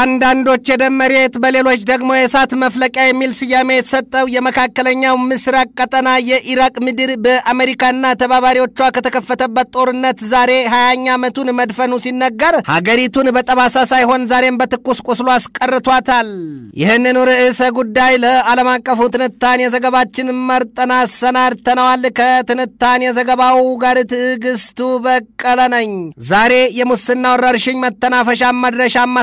በአንዳንዶች የደም መሬት በሌሎች ደግሞ የእሳት መፍለቂያ የሚል ስያሜ የተሰጠው የመካከለኛው ምስራቅ ቀጠና የኢራቅ ምድር በአሜሪካና ተባባሪዎቿ ከተከፈተበት ጦርነት ዛሬ 20ኛ ዓመቱን መድፈኑ ሲነገር ሀገሪቱን በጠባሳ ሳይሆን ዛሬም በትኩስ ቁስሉ አስቀርቷታል። ይህንኑ ርዕሰ ጉዳይ ለዓለም አቀፉ ትንታኔ ዘገባችን መርጠን አሰናድተነዋል። ከትንታኔ ዘገባው ጋር ትዕግስቱ በቀለ ነኝ። ዛሬ የሙስና ወረርሽኝ መተናፈሻም መድረሻም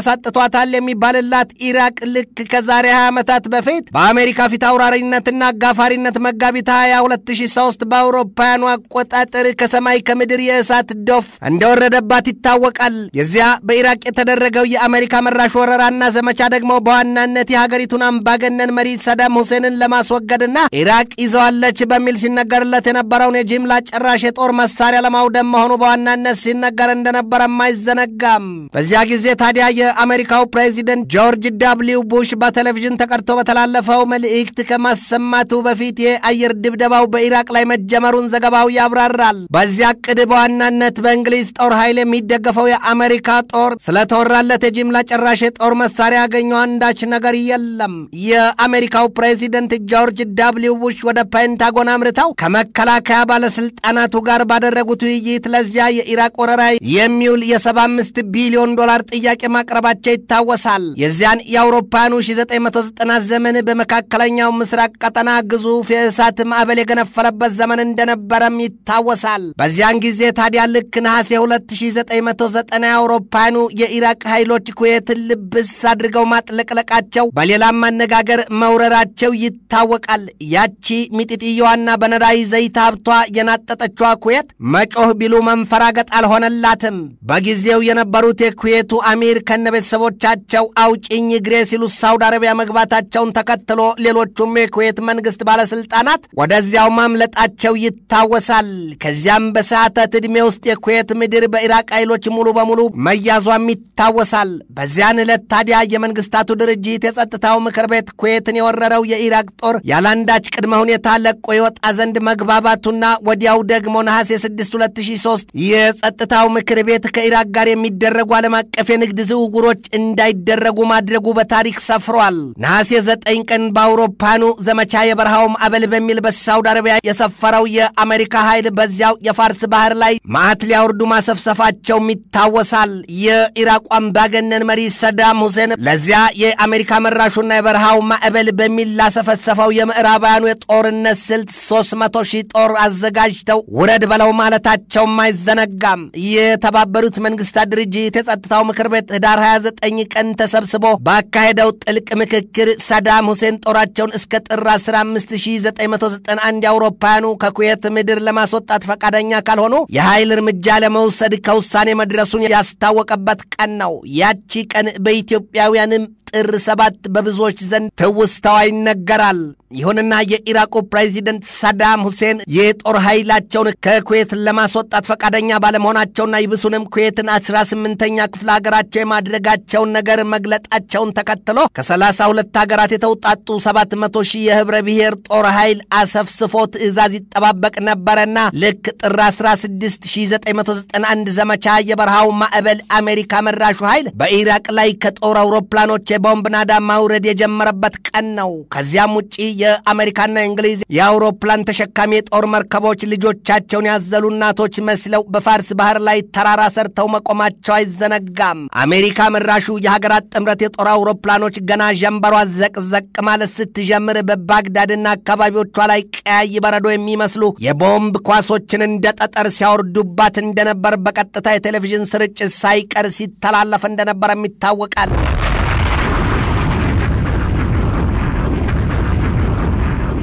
አሳጥቷታል የሚባልላት ኢራቅ ልክ ከዛሬ 20 ዓመታት በፊት በአሜሪካ ፊት አውራሪነትና አጋፋሪነት መጋቢት 20 2003 በአውሮፓውያኑ አቆጣጠር ከሰማይ ከምድር የእሳት ዶፍ እንደወረደባት ይታወቃል። የዚያ በኢራቅ የተደረገው የአሜሪካ መራሽ ወረራና ዘመቻ ደግሞ በዋናነት የሀገሪቱን አምባገነን መሪ ሰዳም ሁሴንን ለማስወገድና ኢራቅ ይዘዋለች በሚል ሲነገርለት የነበረውን የጅምላ ጨራሽ የጦር መሳሪያ ለማውደም መሆኑ በዋናነት ሲነገር እንደነበረም አይዘነጋም። በዚያ ጊዜ ታዲያ የአሜሪካው ፕሬዚደንት ጆርጅ ዳብሊው ቡሽ በቴሌቪዥን ተቀድቶ በተላለፈው መልእክት ከማሰማቱ በፊት የአየር ድብደባው በኢራቅ ላይ መጀመሩን ዘገባው ያብራራል። በዚያ ዕቅድ በዋናነት በእንግሊዝ ጦር ኃይል የሚደገፈው የአሜሪካ ጦር ስለተወራለት የጅምላ ጨራሽ የጦር መሳሪያ ያገኘው አንዳች ነገር የለም። የአሜሪካው ፕሬዚደንት ጆርጅ ዳብሊው ቡሽ ወደ ፔንታጎን አምርተው ከመከላከያ ባለስልጣናቱ ጋር ባደረጉት ውይይት ለዚያ የኢራቅ ወረራ የሚውል የ75 ቢሊዮን ዶላር ጥያቄ ማቅረባቸው ይታወሳል። የዚያን የአውሮፓውያኑ 1990 ዘመን በመካከለኛው ምስራቅ ቀጠና ግዙፍ የእሳት ማዕበል የገነፈለበት ዘመን እንደነበረም ይታወሳል። በዚያን ጊዜ ታዲያ ልክ ነሐሴ 2990 የአውሮፓውያኑ የኢራቅ ኃይሎች ኩዌትን ልብስ አድርገው ማጥለቅለቃቸው፣ በሌላም አነጋገር መውረራቸው ይታወቃል። ያቺ ሚጢጥየዋና በነዳጅ ዘይት ሀብቷ የናጠጠችዋ ኩዌት መጮህ ቢሉ መንፈራገጥ አልሆነላትም። በጊዜው የነበሩት የኩዌቱ አሚር ከነ ቤተሰቦቻቸው አውጭኝ እግሬ ሲሉ ሳውዲ አረቢያ መግባታቸውን ተከትሎ ሌሎቹም የኩዌት መንግስት ባለስልጣናት ወደዚያው ማምለጣቸው ይታወሳል። ከዚያም በሰዓታት ዕድሜ ውስጥ የኩዌት ምድር በኢራቅ ኃይሎች ሙሉ በሙሉ መያዟም ይታወሳል። በዚያን ዕለት ታዲያ የመንግስታቱ ድርጅት የጸጥታው ምክር ቤት ኩዌትን የወረረው የኢራቅ ጦር ያላንዳች ቅድመ ሁኔታ ለቆ ይወጣ ዘንድ መግባባቱና ወዲያው ደግሞ ነሐሴ 6 2003 የጸጥታው ምክር ቤት ከኢራቅ ጋር የሚደረጉ ዓለም አቀፍ የንግድ ዝውውሮች እንዳይደረጉ ማድረጉ በታሪክ ሰፍሯል። ነሐሴ 9 ቀን በአውሮፓኑ ዘመቻ የበረሃው ማዕበል በሚል በሳውዲ አረቢያ የሰፈረው የአሜሪካ ኃይል በዚያው የፋርስ ባህር ላይ ማዕት ሊያወርዱ ማሰፍሰፋቸውም ይታወሳል። የኢራቁ አምባገነን መሪ ሰዳም ሁሴን ለዚያ የአሜሪካ መራሹና የበረሃው ማዕበል በሚል ላሰፈሰፈው የምዕራባውያኑ የጦርነት ስልት 300 ሺህ ጦር አዘጋጅተው ውረድ በለው ማለታቸውም አይዘነጋም። የተባበሩት መንግስታት ድርጅት የጸጥታው ምክር ቤት ህዳር 29 ቀን ተሰብስቦ ባካሄደው ጥልቅ ምክክር ሰዳም ሁሴን ጦራቸውን እስከ ጥር 15991 የአውሮፓውያኑ ከኩዌት ምድር ለማስወጣት ፈቃደኛ ካልሆኑ የኃይል እርምጃ ለመውሰድ ከውሳኔ መድረሱን ያስታወቀበት ቀን ነው። ያቺ ቀን በኢትዮጵያውያንም ጥር ሰባት በብዙዎች ዘንድ ትውስታዋ ይነገራል። ይሁንና የኢራቁ ፕሬዚደንት ሳዳም ሁሴን የጦር ኃይላቸውን ከኩዌት ለማስወጣት ፈቃደኛ ባለመሆናቸውና ይብሱንም ኩዌትን አስራ ስምንተኛ ክፍለ ሀገራቸው የማድረጋቸውን ነገር መግለጣቸውን ተከትሎ ከሰላሳ ሁለት ሀገራት የተውጣጡ ሰባት መቶ ሺህ የህብረ ብሔር ጦር ኃይል አሰፍስፎ ትዕዛዝ ይጠባበቅ ነበረና ልክ ጥር 16 1991 ዘመቻ የበረሃው ማዕበል አሜሪካ መራሹ ኃይል በኢራቅ ላይ ከጦር አውሮፕላኖች የቦምብ ናዳ ማውረድ የጀመረበት ቀን ነው። ከዚያም ውጪ የአሜሪካና የእንግሊዝ የአውሮፕላን ተሸካሚ የጦር መርከቦች ልጆቻቸውን ያዘሉ እናቶች መስለው በፋርስ ባህር ላይ ተራራ ሰርተው መቆማቸው አይዘነጋም። አሜሪካ መራሹ የሀገራት ጥምረት የጦር አውሮፕላኖች ገና ጀንበሯ ዘቅዘቅ ማለት ስትጀምር በባግዳድና አካባቢዎቿ ላይ ቀያይ በረዶ የሚመስሉ የቦምብ ኳሶችን እንደ ጠጠር ሲያወርዱባት እንደነበር በቀጥታ የቴሌቪዥን ስርጭት ሳይቀር ሲተላለፍ እንደነበረም ይታወቃል።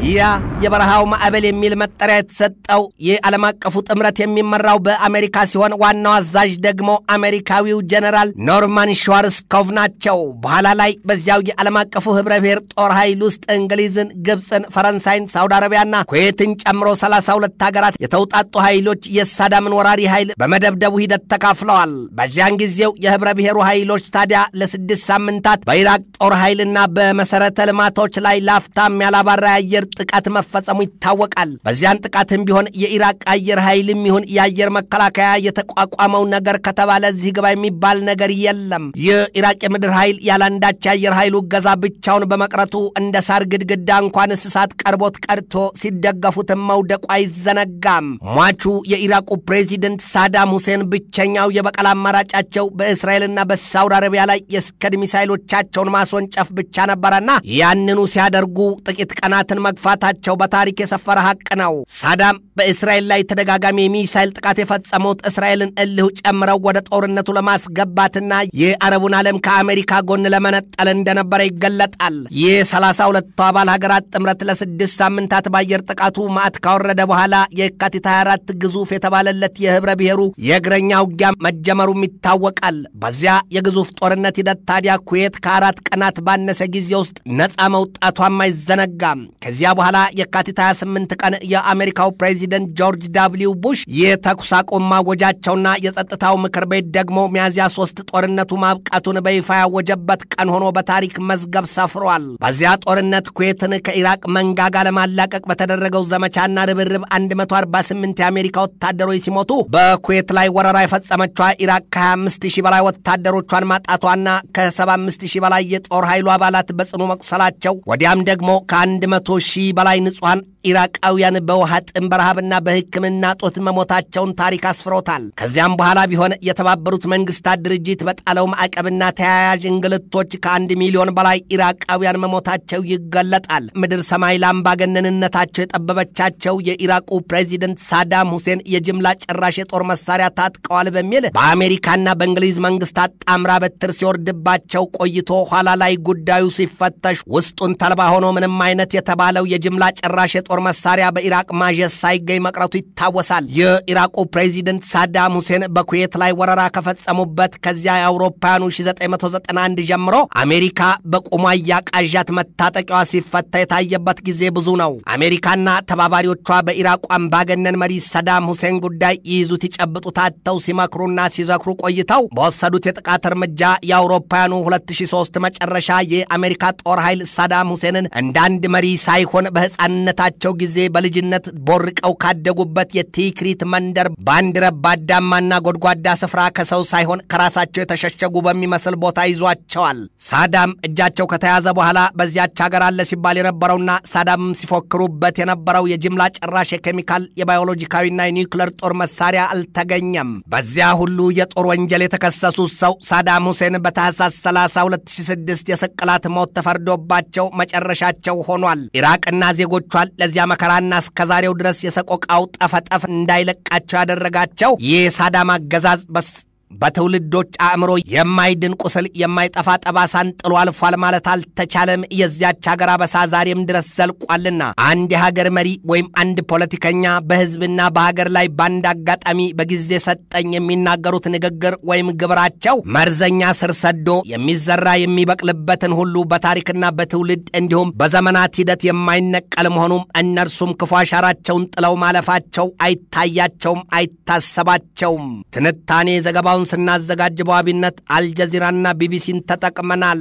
ያ የበረሃው ማዕበል የሚል መጠሪያ የተሰጠው የዓለም አቀፉ ጥምረት የሚመራው በአሜሪካ ሲሆን ዋናው አዛዥ ደግሞ አሜሪካዊው ጀነራል ኖርማን ሸዋርስኮቭ ናቸው። በኋላ ላይ በዚያው የዓለም አቀፉ ህብረ ብሔር ጦር ኃይል ውስጥ እንግሊዝን፣ ግብፅን፣ ፈረንሳይን፣ ሳውዲ አረቢያና ኩዌትን ጨምሮ 32 ሀገራት የተውጣጡ ኃይሎች የሳዳምን ወራሪ ኃይል በመደብደቡ ሂደት ተካፍለዋል። በዚያን ጊዜው የህብረ ብሔሩ ኃይሎች ታዲያ ለስድስት ሳምንታት በኢራቅ ጦር ኃይልና በመሰረተ ልማቶች ላይ ላፍታም ያላባራ የአየር ጥቃት መፈጸሙ ይታወቃል። በዚያን ጥቃትም ቢሆን የኢራቅ አየር ኃይልም ይሁን የአየር መከላከያ የተቋቋመው ነገር ከተባለ እዚህ ግባ የሚባል ነገር የለም። የኢራቅ የምድር ኃይል ያላንዳች የአየር ኃይሉ እገዛ ብቻውን በመቅረቱ እንደ ሳር ግድግዳ እንኳን እንስሳት ቀርቦት ቀርቶ ሲደገፉትም መውደቁ አይዘነጋም። ሟቹ የኢራቁ ፕሬዚደንት ሳዳም ሁሴን ብቸኛው የበቀል አማራጫቸው በእስራኤልና በሳውዲ አረቢያ ላይ የስከድ ሚሳይሎቻቸውን ማስወንጨፍ ብቻ ነበረና ያንኑ ሲያደርጉ ጥቂት ቀናትን መግፋታቸው በታሪክ የሰፈረ ሐቅ ነው። ሳዳም በእስራኤል ላይ ተደጋጋሚ የሚሳይል ጥቃት የፈጸሙት እስራኤልን እልህ ጨምረው ወደ ጦርነቱ ለማስገባትና የአረቡን ዓለም ከአሜሪካ ጎን ለመነጠል እንደነበረ ይገለጣል። ይህ ሰላሳ ሁለቱ አባል ሀገራት ጥምረት ለስድስት ሳምንታት በአየር ጥቃቱ ማዕት ካወረደ በኋላ የካቲት 24 ግዙፍ የተባለለት የህብረ ብሔሩ የእግረኛ ውጊያ መጀመሩም ይታወቃል። በዚያ የግዙፍ ጦርነት ሂደት ታዲያ ኩዌት ከአራት ቀናት ባነሰ ጊዜ ውስጥ ነፃ መውጣቷም አይዘነጋም። ከዚያ በኋላ የካቲት 28 ቀን የአሜሪካው ፕሬዚደንት ጆርጅ ዳብሊው ቡሽ የተኩስ አቁም ማወጃቸውና የጸጥታው ምክር ቤት ደግሞ ሚያዝያ ሶስት ጦርነቱ ማብቃቱን በይፋ ያወጀበት ቀን ሆኖ በታሪክ መዝገብ ሰፍሯል። በዚያ ጦርነት ኩዌትን ከኢራቅ መንጋጋ ለማላቀቅ በተደረገው ዘመቻና ርብርብ 148 የአሜሪካ ወታደሮች ሲሞቱ በኩዌት ላይ ወረራ የፈጸመችዋ ኢራቅ ከ25 ሺህ በላይ ወታደሮቿን ማጣቷና ከ75 ሺህ በላይ የጦር ኃይሉ አባላት በጽኑ መቁሰላቸው ወዲያም ደግሞ ከ100 ሺህ በላይ ንጹሐን ኢራቃውያን በውሃ ጥም በረሃብና በሕክምና ጦት መሞታቸውን ታሪክ አስፍሮታል። ከዚያም በኋላ ቢሆን የተባበሩት መንግስታት ድርጅት በጣለው ማዕቀብና ተያያዥ እንግልቶች ከአንድ ሚሊዮን በላይ ኢራቃውያን መሞታቸው ይገለጣል። ምድር ሰማይ ለአምባገነንነታቸው የጠበበቻቸው የኢራቁ ፕሬዚደንት ሳዳም ሁሴን የጅምላ ጨራሽ የጦር መሳሪያ ታጥቀዋል በሚል በአሜሪካና በእንግሊዝ መንግስታት ጣምራ በትር ሲወርድባቸው ቆይቶ ኋላ ላይ ጉዳዩ ሲፈተሽ ውስጡን ተልባ ሆኖ ምንም አይነት የተባለው የጅምላ ጨራሽ የጦር መሳሪያ በኢራቅ ማጀት ሳይገኝ መቅረቱ ይታወሳል። የኢራቁ ፕሬዚደንት ሳዳም ሁሴን በኩዌት ላይ ወረራ ከፈጸሙበት ከዚያ የአውሮፓውያኑ 1991 ጀምሮ አሜሪካ በቁሟ እያቃዣት መታጠቂያዋ ሲፈታ የታየበት ጊዜ ብዙ ነው። አሜሪካና ተባባሪዎቿ በኢራቁ አምባገነን መሪ ሰዳም ሁሴን ጉዳይ ይይዙት ይጨብጡት አጥተው ሲመክሩና ሲዘክሩ ቆይተው በወሰዱት የጥቃት እርምጃ የአውሮፓውያኑ 2003 መጨረሻ የአሜሪካ ጦር ኃይል ሳዳም ሁሴንን እንደ አንድ መሪ ሳይሆን በሕፃንነታቸው ጊዜ በልጅነት ቦርቀው ካደጉበት የቲክሪት መንደር በአንድ ረባዳማና ጎድጓዳ ስፍራ ከሰው ሳይሆን ከራሳቸው የተሸሸጉ በሚመስል ቦታ ይዟቸዋል። ሳዳም እጃቸው ከተያዘ በኋላ በዚያች ሀገር አለ ሲባል የነበረውና ሳዳም ሲፎክሩበት የነበረው የጅምላ ጨራሽ የኬሚካል የባዮሎጂካዊና የኒውክለር ጦር መሳሪያ አልተገኘም። በዚያ ሁሉ የጦር ወንጀል የተከሰሱት ሰው ሳዳም ሁሴን በታህሳስ 30 2006 የስቅላት ሞት ተፈርዶባቸው መጨረሻቸው ሆኗል። ኢራቅና ዜጎቿን ለዚያ መከራና እስከዛሬው ድረስ የሰቆቃው ጠፈጠፍ እንዳይለቃቸው ያደረጋቸው ይህ ሳዳም አገዛዝ በስ በትውልዶች አእምሮ የማይድን ቁስል የማይጠፋ ጠባሳን ጥሎ አልፏል ማለት አልተቻለም። የዚያች ሀገር አበሳ ዛሬም ድረስ ዘልቋልና አንድ የሀገር መሪ ወይም አንድ ፖለቲከኛ በሕዝብና በሀገር ላይ በአንድ አጋጣሚ በጊዜ ሰጠኝ የሚናገሩት ንግግር ወይም ግብራቸው መርዘኛ ስር ሰዶ የሚዘራ የሚበቅልበትን ሁሉ በታሪክና በትውልድ እንዲሁም በዘመናት ሂደት የማይነቀል መሆኑም እነርሱም ክፉ አሻራቸውን ጥለው ማለፋቸው አይታያቸውም፣ አይታሰባቸውም። ትንታኔ ዘገባውን ስናዘጋጅ በዋቢነት አልጀዚራና ቢቢሲን ተጠቅመናል።